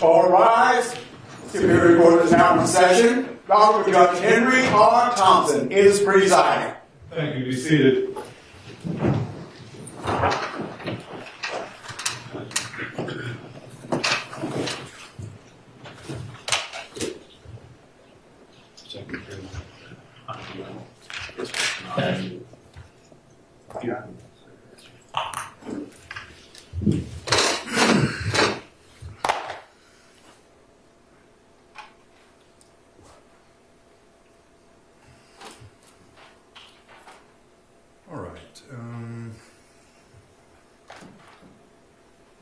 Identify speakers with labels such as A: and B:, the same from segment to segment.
A: All rise. Superior Court is now in session. Dr. Judge Henry R. Thompson is presiding.
B: Thank you. Be seated.
C: All right. Um,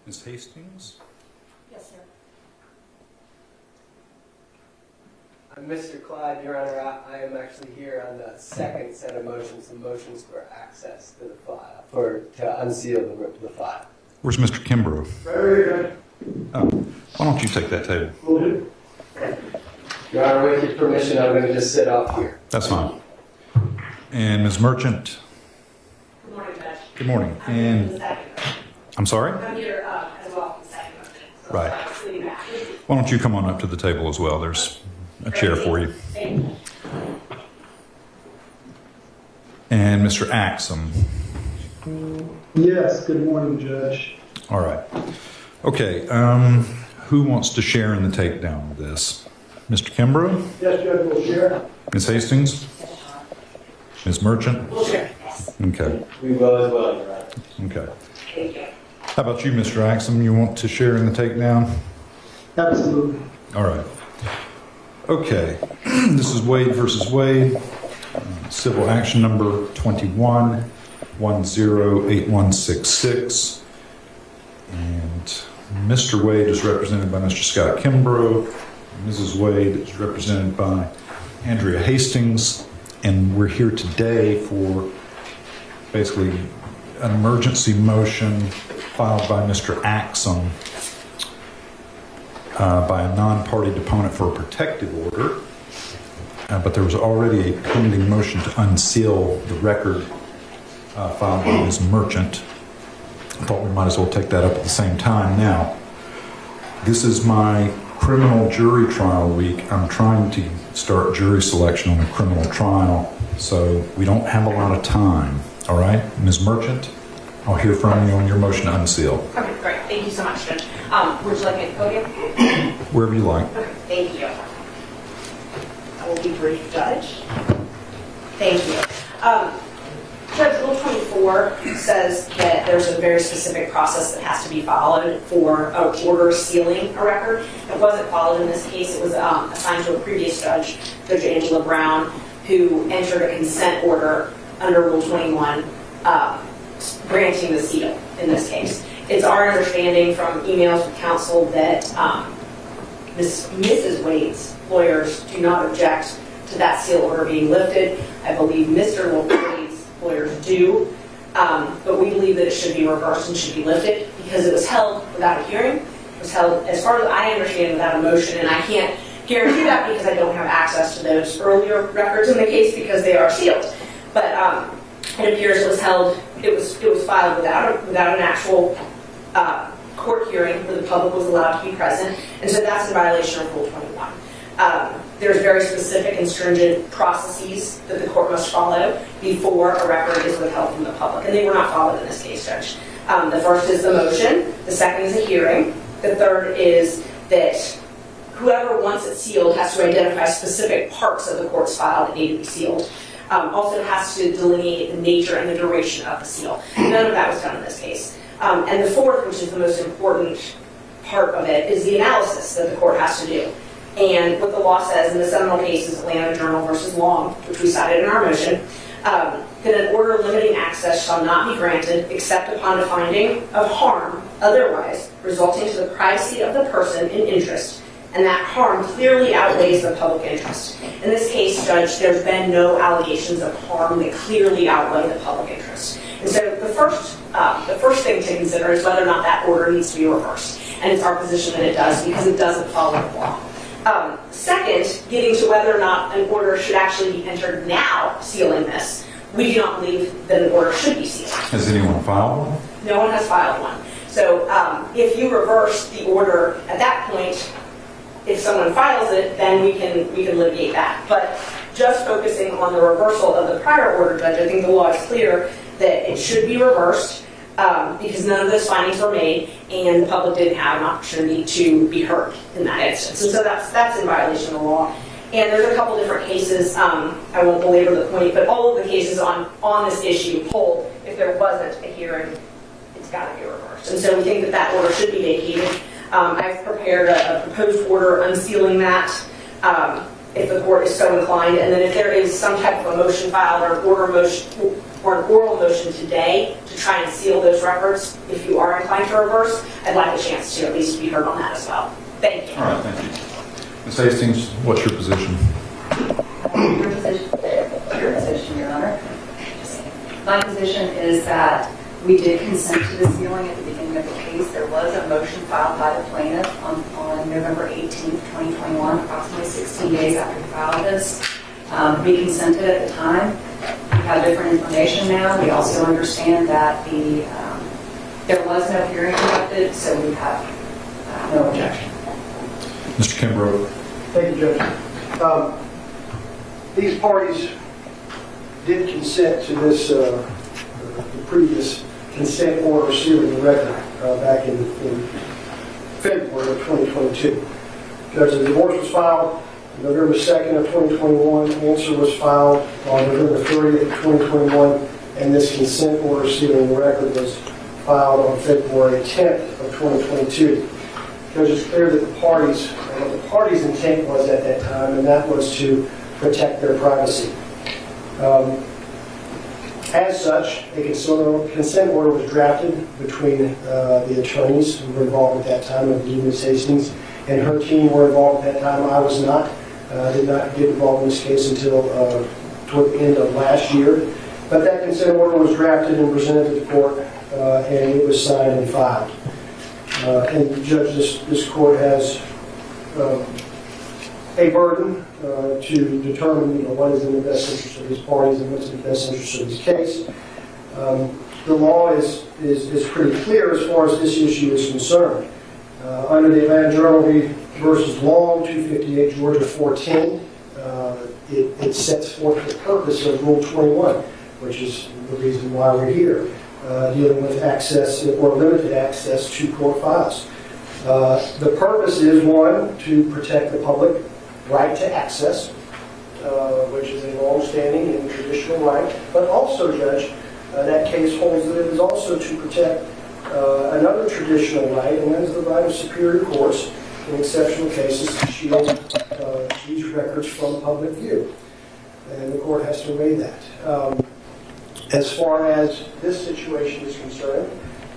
C: Ms. Hastings?
D: Yes, sir.
E: Uh, I'm Mr. Clyde, Your Honor. I, I am actually here on the second set of motions, the motions for access to the file, for to unseal the, the file.
C: Where's Mr. Kimbrough?
A: Very good.
C: Oh, why don't you take that table?
A: Will do.
E: Your Honor, with your permission, I'm going to just sit off here.
C: That's fine. And Ms. Merchant?
D: Good morning, Judge.
C: Good morning.
D: I'm here for the
C: And,
D: second.
C: I'm sorry?
D: I'm here uh, as well for the second motion. So
C: Right.
D: I'm sitting back.
C: Why don't you come on up to the table as well? There's a chair for you. And Mr. Axam?
F: Yes, good morning, Judge.
C: All right. Okay, um, who wants to share in the takedown of this? Mr. Kimbrough?
F: Yes, Judge, will share.
C: Ms. Hastings? Ms. Merchant?
D: We'll share. Yes.
C: Okay,
E: We will as well, Your Honor.
C: okay. How about you, Mr. Axam? You want to share in the takedown?
F: Absolutely.
C: All right. Okay, this is Wade versus Wade, uh, civil action number 21 108166. And Mr. Wade is represented by Mr. Scott Kimbrough. Mrs. Wade is represented by Andrea Hastings. And we're here today for basically an emergency motion filed by Mr. Axam uh, by a non-party deponent for a protective order, uh, but there was already a pending motion to unseal the record uh, filed by Ms. Merchant. I thought we might as well take that up at the same time. Now, this is my criminal jury trial week. I'm trying to start jury selection on a criminal trial, so we don't have a lot of time. All right, Ms. Merchant, I'll hear from you on your motion to unseal,
D: Okay, great. Thank you so much, Judge. Um, would you like me at the podium?
C: wherever you like.
D: Okay, thank you. I will be brief, Judge. Thank you. Um, Judge, Rule 24 says that there's a very specific process that has to be followed for an order sealing a record. It wasn't followed in this case. It was um, assigned to a previous judge, Judge Angela Brown, who entered a consent order under Rule 21 um, granting the seal in this case. It's our understanding from emails with counsel that um, Ms. Mrs. Wade's lawyers do not object to that seal order being lifted. I believe Mr. Wade's lawyers do, um, but we believe that it should be reversed and should be lifted because it was held without a hearing. It was held, as far as I understand, without a motion, and I can't guarantee that because I don't have access to those earlier records in the case because they are sealed. But um, it appears it was held, it was it was filed without a, without an actual uh, court hearing where the public was allowed to be present, and so that's in violation of Rule 21. Um, there's very specific and stringent processes that the court must follow before a record is withheld from the public, and they were not followed in this case, Judge. Um, the first is the motion, the second is a hearing, the third is that whoever wants it sealed has to identify specific parts of the court's file that need to be sealed. Um, also has to delineate the nature and the duration of the seal. None of that was done in this case. Um, and the fourth, which is the most important part of it, is the analysis that the court has to do. And what the law says in the seminal case is Atlanta Journal versus Long, which we cited in our motion, um, that an order limiting access shall not be granted except upon a finding of harm otherwise resulting to the privacy of the person in interest, and that harm clearly outweighs the public interest. In this case, Judge, there's been no allegations of harm that clearly outweigh the public interest. And so the first, uh, the first thing to consider is whether or not that order needs to be reversed. And it's our position that it does because it doesn't follow the law. Um, second, getting to whether or not an order should actually be entered now, sealing this, we do not believe that an order should be sealed.
C: Has anyone filed one?
D: No one has filed one. So um, if you reverse the order at that that point, if someone files it, then we can, we can litigate that. But just focusing on the reversal of the prior order, Judge, I think the law is clear that it should be reversed um, because none of those findings were made and the public didn't have an opportunity to be heard in that instance. And so that's, that's in violation of the law. And there's a couple different cases, um, I won't belabor the point, but all of the cases on, on this issue hold if there wasn't a hearing, it's got to be reversed. And so we think that that order should be vacated. Um, I've prepared a, a proposed order unsealing that um, if the court is so inclined. And then if there is some type of a motion filed or an order motion or an oral motion today to try and seal those records, if you are inclined to reverse, I'd like a chance to at least be heard on that as well. Thank you.
C: All right, thank you. Ms. Hastings, what's your position?
B: Your position, your position, Your Honor. My position is that we did consent to the sealing at the beginning of the case. There was a motion filed by the plaintiff on, on November 18th, 2021, approximately 16 days after we filed this. Um, We consented at the time. We have different information now. We also understand that the, um, there was no hearing conducted, so we have uh, no objection.
C: Mr. Kimbrough?
F: Thank you, Judge. Um, These parties did consent to this, uh, the previous consent order sealing the record uh, back in in February of 2022. Judge, the divorce was filed November 2nd of 2021, answer was filed on November 30th of 2021, and this consent order sealing the record was filed on February 10th of 2022. Judge, it's clear that the parties, what the parties' intent was at that time, and that was to protect their privacy. Um, As such, a consent order was drafted between uh, the attorneys who were involved at that time, of believe Ms. Hastings and her team were involved at that time. I was not, uh, did not get involved in this case until uh, toward the end of last year. But that consent order was drafted and presented to the court, uh, and it was signed and filed. Uh, And Judge, this, this court has um, a burden uh, to determine, you know, what is in the best interest of these parties and what's in the best interest of this case. Um, The law is, is, is pretty clear as far as this issue is concerned. Uh, Under the Atlanta Journal versus Long, 258 Georgia 410, uh, it, it sets forth the purpose of Rule 21, which is the reason why we're here, uh, dealing with access or limited access to court files. Uh, The purpose is, one, to protect the public right to access, uh, which is a long-standing and traditional right, but also, Judge, uh, that case holds that it is also to protect uh, another traditional right, and that is the right of superior courts in exceptional cases to shield uh, these records from public view. And the court has to weigh that. Um, As far as this situation is concerned,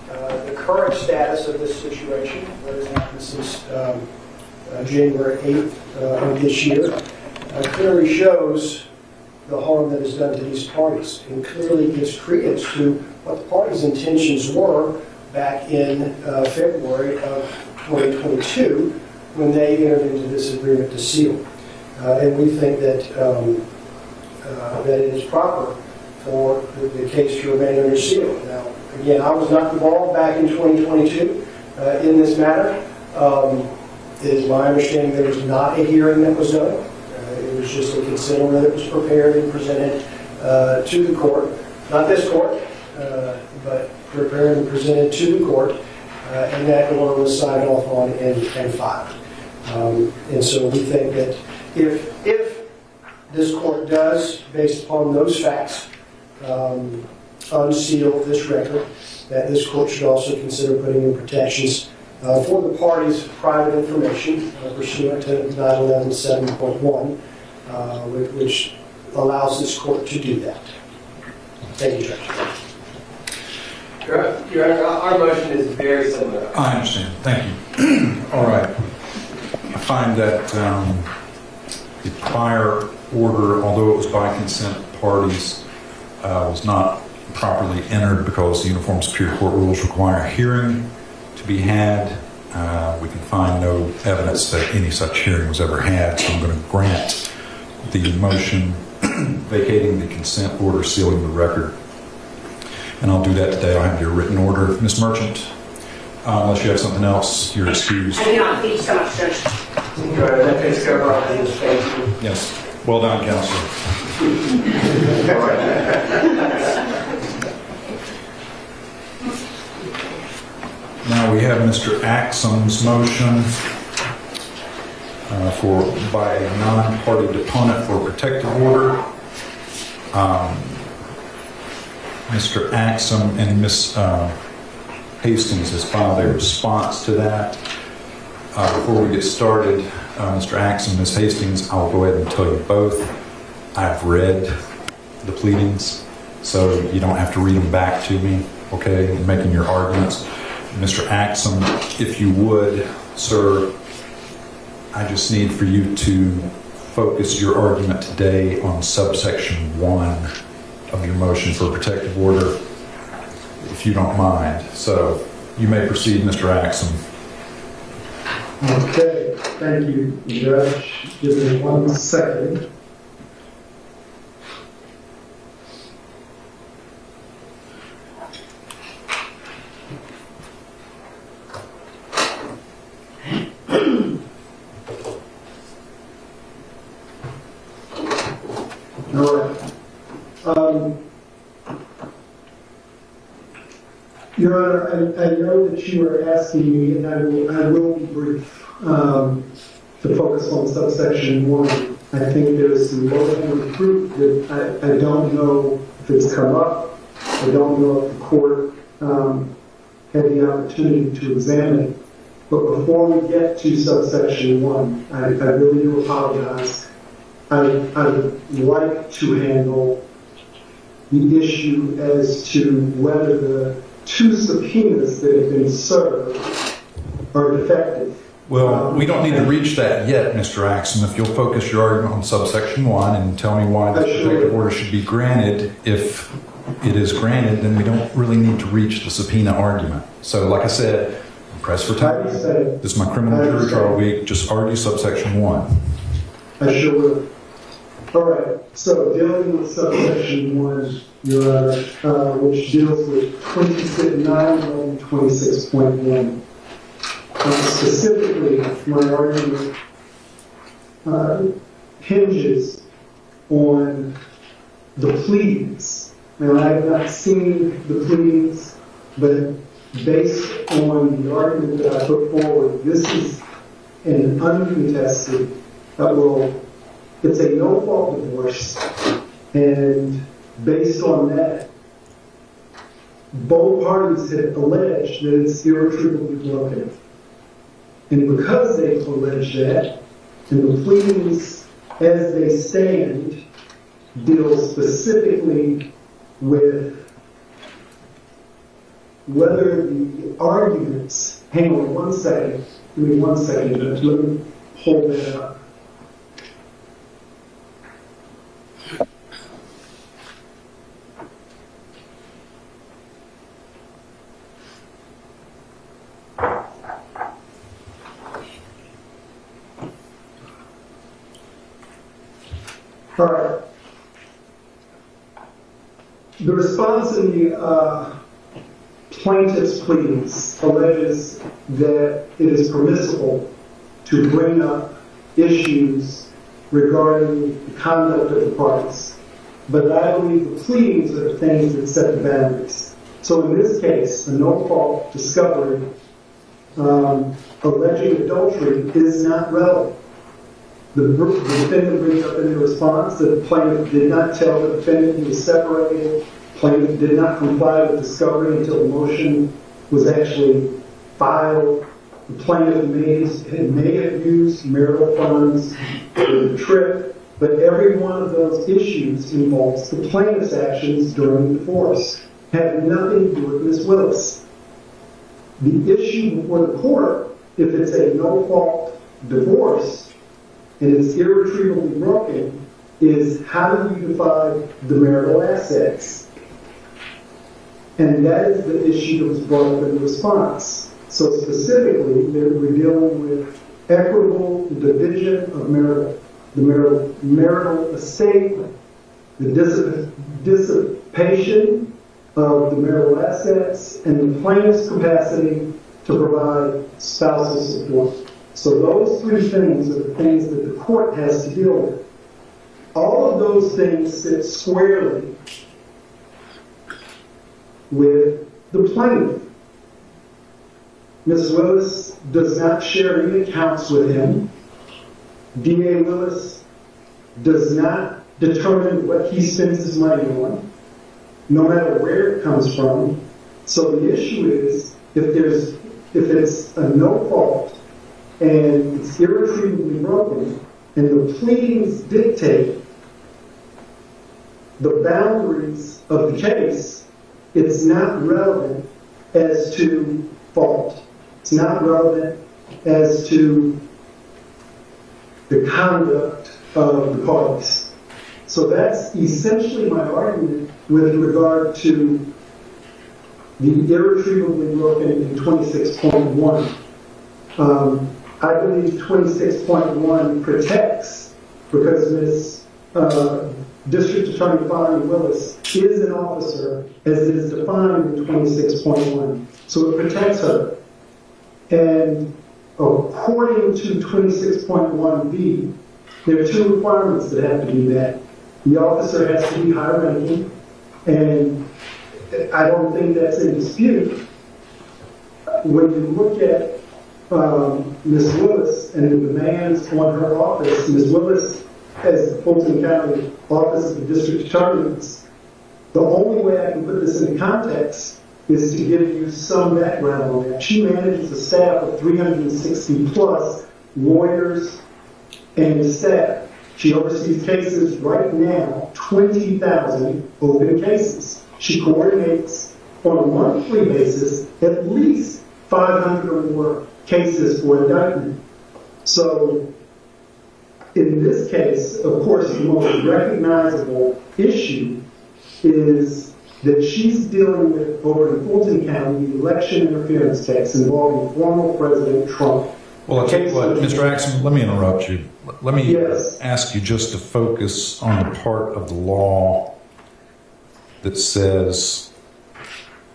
F: uh, the current status of this situation, that has happened since um, January 8th uh, of this year, uh, clearly shows the harm that is done to these parties and clearly gives credence to what the parties' intentions were back in uh, February of 2022 when they entered into this agreement to seal. Uh, And we think that, um, uh, that it is proper for the- the case to remain under seal. Now, again, I was not involved back in 2022 uh, in this matter. Um, It is my understanding there was not a hearing that was done. Uh, It was just a order that was prepared and presented uh, to the court, not this court, uh, but prepared and presented to the court, uh, and that order was signed off on and and filed. Um, And so we think that if, if this court does, based upon those facts, um, unseal this record, that this court should also consider putting in protections uh, for the parties' private information uh, pursuant to 911.7.1, uh, whi- which allows this court to do that. Thank you, Judge.
E: Your Your Honor, our our motion is very similar.
C: I understand, thank you. All right. I find that um, the prior order, although it was by consent of parties, uh, was not properly entered because the Uniform Superior Court rules require a hearing to be had. Uh, We can find no evidence that any such hearing was ever had, so I'm going to grant the motion vacating the consent order sealing the record. And I'll do that today. I'll have your written order. Ms. Merchant, Uh, Unless you have something else, you're excused.
D: I do not, thank you so much, Judge.
F: Good, that takes care of our things, thank you.
C: Yes. Well done, Counselor. Now we have Mr. Axam's motion uh, for, by a non-party deponent for protective order. Um, Mr. Axam and Ms. uh, Hastings has filed a response to that. Uh, Before we get started, uh, Mr. Axam, Ms. Hastings, I'll go ahead and tell you both. I've read the pleadings, so you don't have to read them back to me, okay, in making your arguments. Mr. Axam, if you would, sir, I just need for you to focus your argument today on subsection one of your motion for a protective order, if you don't mind. So you may proceed, Mr. Axam.
G: Okay, thank you, Judge. Give me one second. All right. Um, Your Honor, I, I know that you are asking me, and I will, I will be brief, um, to focus on subsection one. I think there's some low-hanging that I, I don't know if it's come up. I don't know if the court, um, had the opportunity to examine it. But before we get to subsection one, I, I really do apologize. I, I would like to handle the issue as to whether the two subpoenas that have been served are defective.
C: Well, um, we don't need to reach that yet, Mr. Axam. If you'll focus your argument on subsection one and tell me why the protective order should be granted, if it is granted, then we don't really need to reach the subpoena argument. So like I said, I'm pressed for time. This is my criminal jury trial week. Just argue subsection one.
G: I sure will. All right, so dealing with subsection one, Your Honor, uh, which deals with 26, 9, 26.1. Uh, Specifically, my argument uh, hinges on the pleadings. Now, I have not seen the pleadings, but based on the argument that I put forward, this is an uncontested, that will it's a no-fault divorce, and based on that, both parties have alleged that it's irretrievably broken. And because they've alleged that, and the pleadings as they stand deal specifically with whether the arguments, hang on one second, give me one second, let me hold that up. All right. The response in the uh, plaintiff's pleadings alleges that it is permissible to bring up issues regarding the conduct of the parties. But I believe the pleadings are the things that set the boundaries. So in this case, a no-fault discovery um, alleging adultery is not relevant. The defendant brings up in the response that the plaintiff did not tell the defendant he was separated. Plaintiff did not comply with discovery until the motion was actually filed. The plaintiff may, have used marital funds for the trip, but every one of those issues involves the plaintiff's actions during the divorce. Had nothing to do with Ms. Willis. The issue before the court, if it's a no-fault divorce, and it's irretrievably broken, is how do you divide the marital assets? And that is the issue that was brought up in response. So specifically, were dealing with equitable division of marital, the marital, marital estate, the dissipation of the marital assets, and the plaintiff's capacity to provide spousal support. So those three things are the things that the court has to deal with. All of those things sit squarely with the plaintiff. Ms. Willis does not share any accounts with him. D.A. Willis does not determine what he spends his money on, no matter where it comes from. So the issue is, if there's, if it's a no fault and it's irretrievably broken, and the pleadings dictate the boundaries of the case, it's not relevant as to fault. It's not relevant as to the conduct of the parties. So that's essentially my argument with regard to the irretrievably broken in 26.1. Um, I believe 26.1 protects because Ms. Uh, District Attorney Fani Willis is an officer as it is defined in 26.1. So it protects her. And according to 26.1b, there are two requirements that have to be met. The officer has to be high ranking, and I don't think that's in dispute. When you look at um, Ms. Willis and the demands on her office, Ms. Willis, as the Fulton County Office of the District Attorneys, the only way I can put this in context is to give you some background on that. She manages a staff of 360 plus lawyers and staff. She oversees cases right now, 20,000 open cases. She coordinates on a monthly basis at least 500 or more cases for indictment. So, in this case, of course, the most recognizable issue is that she's dealing with, over in Fulton County, the election interference case involving former President Trump.
C: Well, I'll tell you what, Mr. Axam, let me interrupt you. Let me
G: Yes.
C: ask you just to focus on the part of the law that says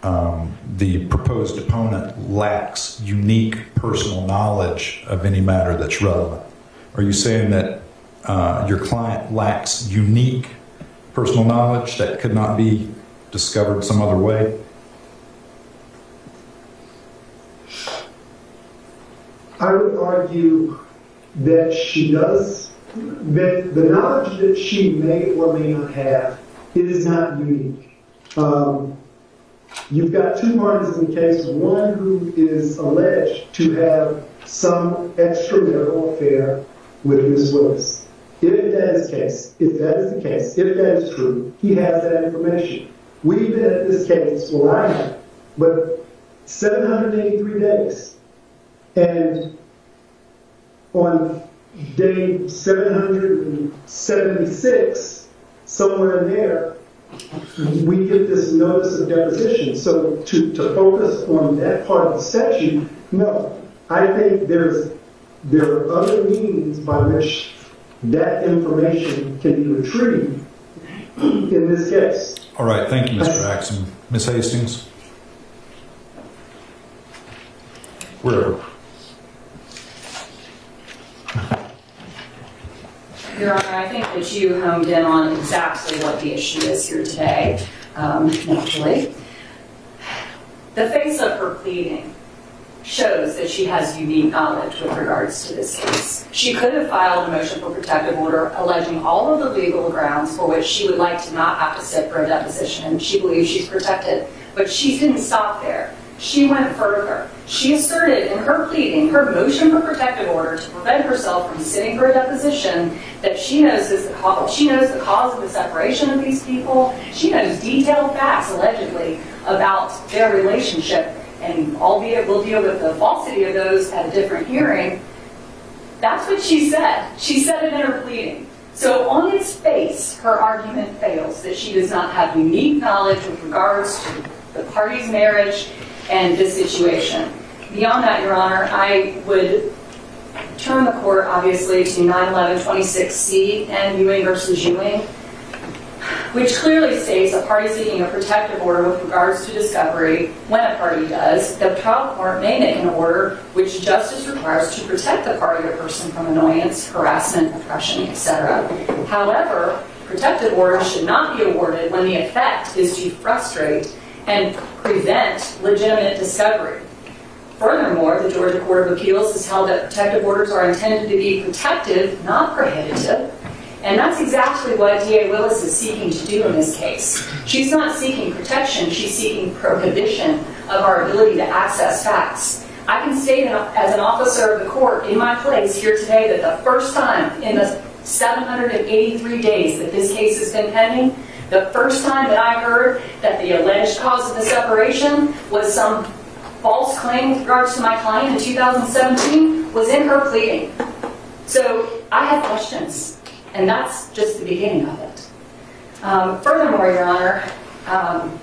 C: um, the proposed deponent lacks unique personal knowledge of any matter that's relevant. Are you saying that uh, your client lacks unique personal knowledge that could not be discovered some other way?
G: I would argue that she does, that the knowledge that she may or may not have is not unique. Um, you've got two parties in the case, one who is alleged to have some extramarital affair with Ms. Willis. If that is the case, if that is the case, if that is true, he has that information. We've been at this case, well, I have, but 783 days. And on day 776, somewhere in there, we get this notice of deposition. So to, to focus on that part of the statute, no. I think there's, there are other means by which that information can be retrieved in this case.
C: All right, thank you, Mr. Axam. Ms. Hastings? Wherever.
B: Your Honor, I think that you honed in on exactly what the issue is here today, um, naturally. The face of her pleading shows that she has unique knowledge with regards to this case. She could have filed a motion for protective order alleging all of the legal grounds for which she would like to not have to sit for a deposition, she believes she's protected. But she didn't stop there. She went further. She asserted in her pleading, her motion for protective order to prevent herself from sitting for a deposition, that she knows this, she knows the cause of the separation of these people. She knows detailed facts, allegedly, about their relationship. And albeit we'll deal with the falsity of those at a different hearing, that's what she said. She said it in her pleading. So on its face, her argument fails that she does not have unique knowledge with regards to the party's marriage and this situation. Beyond that, Your Honor, I would turn the court, obviously, to 911-26C and Ewing versus Ewing. which clearly states a party seeking a protective order with regards to discovery, when a party does, the trial court may make an order which justice requires to protect the party or person from annoyance, harassment, oppression, etc. However, protective orders should not be awarded when the effect is to frustrate and prevent legitimate discovery. Furthermore, the Georgia Court of Appeals has held that protective orders are intended to be protective, not prohibitive. And that's exactly what DA Willis is seeking to do in this case. She's not seeking protection, she's seeking prohibition of our ability to access facts. I can state as an officer of the court in my place here today that the first time in the 783 days that this case has been pending, the first time that I heard that the alleged cause of the separation was some false claim with regards to my client in 2017 was in her pleading. So I have questions, and that's just the beginning of it. Um, furthermore, Your Honor, um,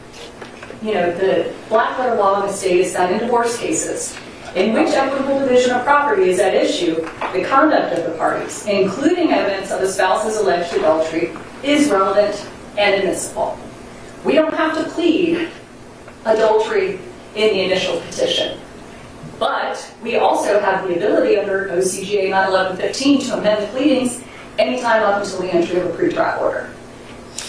B: you know, the black letter law in the state is that in divorce cases, in which equitable division of property is at issue, the conduct of the parties, including evidence of the spouse's alleged adultery, is relevant and admissible. We don't have to plead adultery in the initial petition. But we also have the ability under OCGA 91115 to amend the pleadings anytime up until the entry of a pretrial order.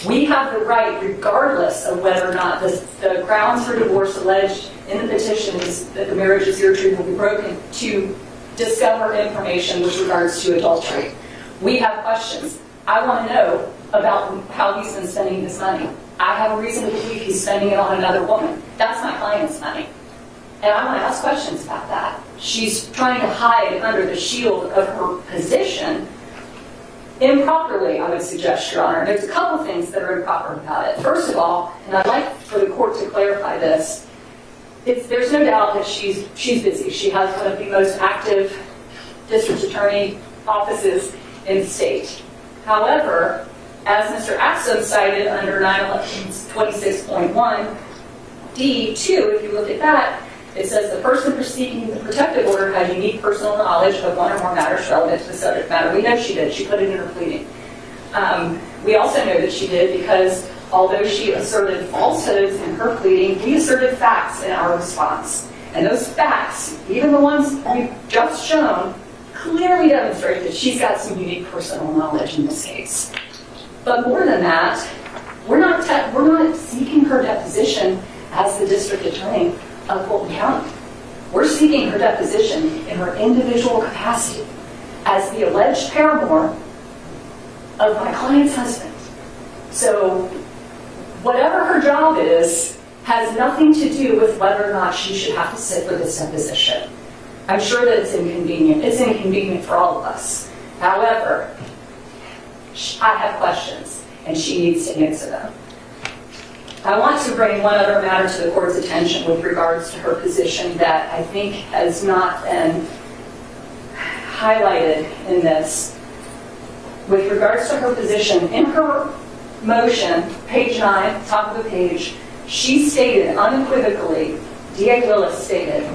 B: We have the right, regardless of whether or not the, the grounds for divorce alleged in the petition is that the marriage is irretrievably broken, to discover information with regards to adultery. We have questions. I want to know about how he's been spending his money. I have a reason to believe he's spending it on another woman. That's my client's money. And I want to ask questions about that. She's trying to hide under the shield of her position improperly, I would suggest, Your Honor. There's a couple things that are improper about it. First of all, and I'd like for the court to clarify this, there's no doubt that she's, she's busy. She has one of the most active district attorney offices in the state. However, as Mr. Axam cited under 926.1, D2, if you look at that, it says the person seeking the protective order had unique personal knowledge of one or more matters relevant to the subject matter. We know she did. She put it in her pleading. Um, we also know that she did because although she asserted falsehoods in her pleading, we asserted facts in our response. And those facts, even the ones we've just shown, clearly demonstrate that she's got some unique personal knowledge in this case. But more than that, we're not, we're not seeking her deposition as the district attorney of Fulton County. We're seeking her deposition in her individual capacity as the alleged paramour of my client's husband. So, whatever her job is, has nothing to do with whether or not she should have to sit for this deposition. I'm sure that it's inconvenient. It's inconvenient for all of us. However, I have questions, and she needs to answer them. I want to bring one other matter to the court's attention with regards to her position that I think has not been highlighted in this. With regards to her position, in her motion, page 9, top of the page, she stated unequivocally, D.A. Willis stated,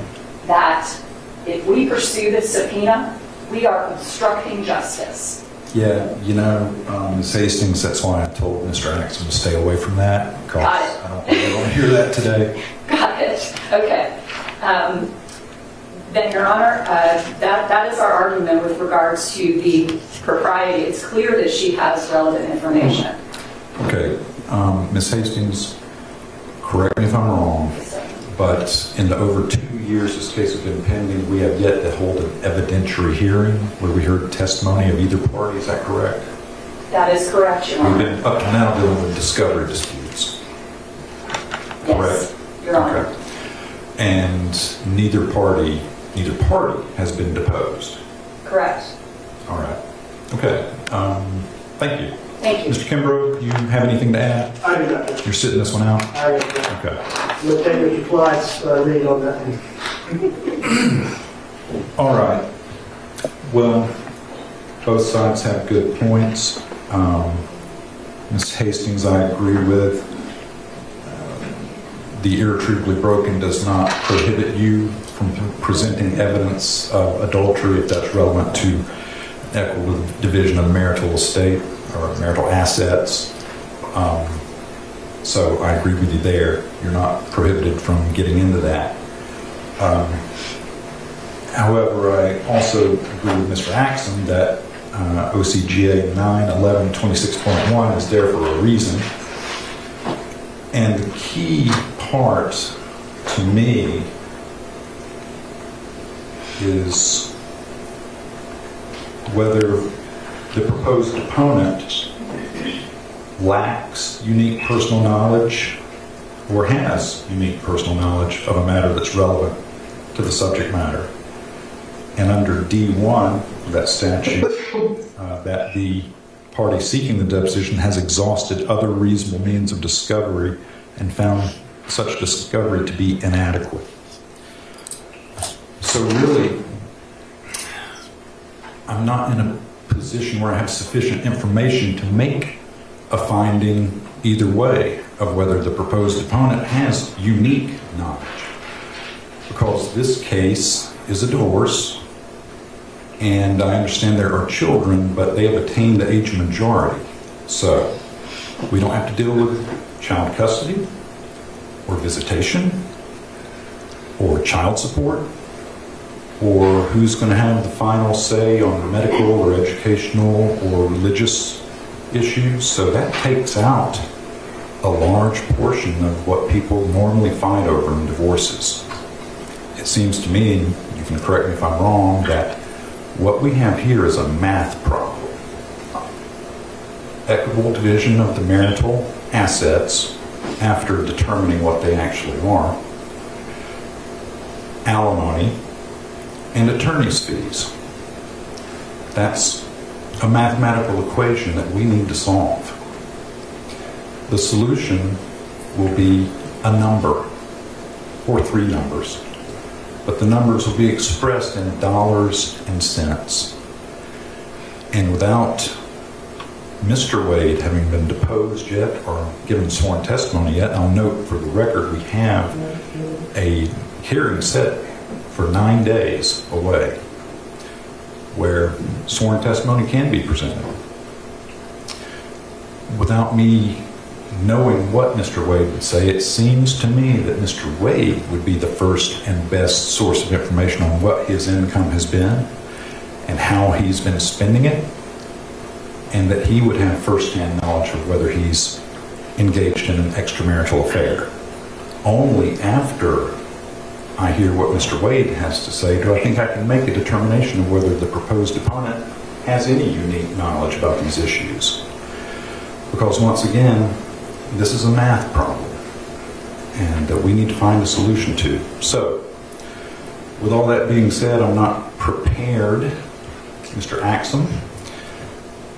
B: that if we pursue this subpoena, we are obstructing justice.
C: Yeah, you know, um, Ms. Hastings, that's why I told Mr. Axam to stay away from that. because. I don't I want to hear that today.
B: Got it. Okay. Um, Then, Your Honor, uh, that, that is our argument with regards to the propriety. It's clear that she has relevant information.
C: Okay, um, Ms. Hastings, correct me if I'm wrong, but in the over two years this case has been pending, we have yet to hold an evidentiary hearing where we heard testimony of either party, is that correct?
B: That is correct, Your
C: We've
B: Honor.
C: been up to now dealing with discovery disputes.
B: Yes, Your Honor.
C: Okay. And neither party, neither party has been deposed.
B: Correct.
C: All right. Okay, um, thank you.
B: Thank you.
C: Mr. Kimbrough, you have anything to add?
F: I do not.
C: You're sitting this one out?
F: I will
C: Okay.
F: we'll take Mr. Clyde's uh, read on that one.
C: All right. Well, both sides have good points. Um, Ms. Hastings, I agree with. Um, The irretrievably broken does not prohibit you from presenting evidence of adultery if that's relevant to equitable division of marital estate or marital assets. Um, so I agree with you there. You're not prohibited from getting into that. Um, however, I also agree with Mr. Axam that uh, OCGA 91126.1 is there for a reason. And the key part to me is whether the proposed deponent lacks unique personal knowledge or has unique personal knowledge of a matter that's relevant to the subject matter. And under D1 of that statute, uh, that the party seeking the deposition has exhausted other reasonable means of discovery and found such discovery to be inadequate. So really, I'm not in a position where I have sufficient information to make a finding either way of whether the proposed deponent has unique knowledge. Because this case is a divorce, and I understand there are children, but they have attained the age of majority. So we don't have to deal with child custody or visitation or child support or who's going to have the final say on medical or educational or religious issues. So that takes out a large portion of what people normally fight over in divorces. Seems to me, and you can correct me if I'm wrong, that what we have here is a math problem. Equitable division of the marital assets after determining what they actually are. Alimony and attorney's fees. That's a mathematical equation that we need to solve. The solution will be a number or three numbers, but the numbers will be expressed in dollars and cents. And without Mr. Wade having been deposed yet or given sworn testimony yet, I'll note for the record we have a hearing set for nine days away where sworn testimony can be presented. Without me knowing what Mr. Wade would say, it seems to me that Mr. Wade would be the first and best source of information on what his income has been and how he's been spending it, and that he would have firsthand knowledge of whether he's engaged in an extramarital affair. Only after I hear what Mr. Wade has to say, do I think I can make a determination of whether the proposed deponent has any unique knowledge about these issues. Because once again, this is a math problem and that we need to find a solution to. So, with all that being said, I'm not prepared, Mr. Axam,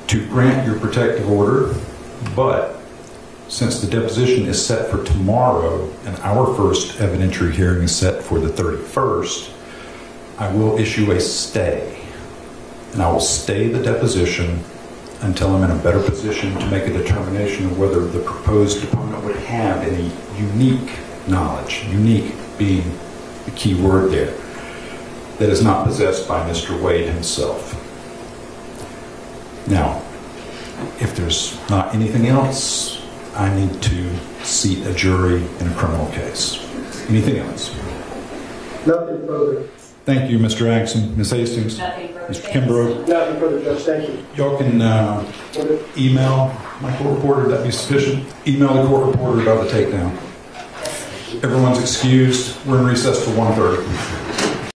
C: to grant your protective order, but since the deposition is set for tomorrow and our first evidentiary hearing is set for the 31st, I will issue a stay. And I will stay the deposition until I'm in a better position to make a determination of whether the proposed deponent would have any unique knowledge, unique being the key word there, that is not possessed by Mr. Wade himself. Now, if there's not anything else, I need to seat a jury in a criminal case. Anything else?
G: Nothing further.
C: Thank you, Mr. Axam, Ms. Hastings,
B: Nothing further.
C: Mr. Kimbrough.
F: Nothing further, Judge, thank you.
C: Y'all can uh, email my court reporter, that'd be sufficient. Email the court reporter about the takedown. Everyone's excused. We're in recess till 1:30.